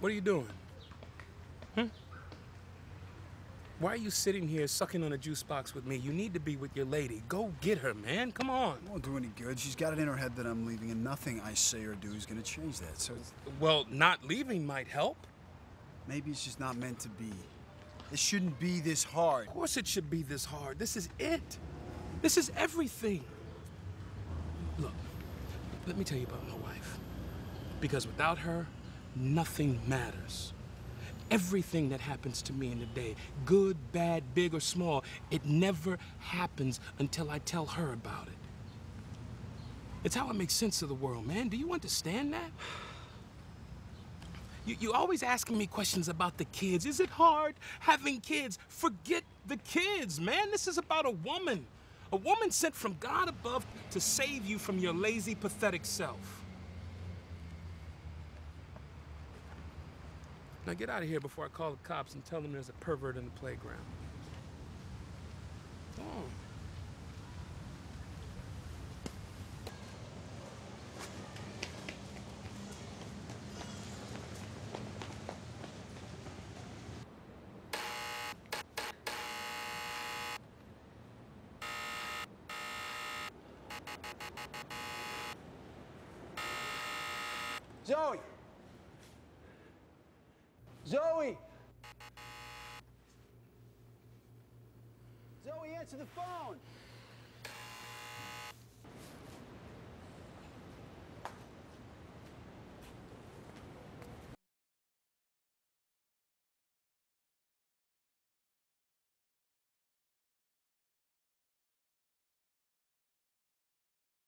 What are you doing? Hmm? Why are you sitting here sucking on a juice box with me? You need to be with your lady. Go get her, man. Come on. It won't do any good. She's got it in her head that I'm leaving, and nothing I say or do is gonna change that. So Well, not leaving might help. maybe it's just not meant to be. It shouldn't be this hard. Of course it should be this hard. This is it. This is everything. Look, let me tell you about my wife. Because without her, nothing matters. Everything that happens to me in the day, good, bad, big, or small, it never happens until I tell her about it. It's how I make sense of the world, man. Do you understand that? You, you always asking me questions about the kids. Is it hard having kids? Forget the kids, man. This is about a woman. A woman sent from God above to save you from your lazy, pathetic self. Now get out of here before I call the cops and tell them there's a pervert in the playground. Come on. Zoe! Zoe! Zoe, answer the phone!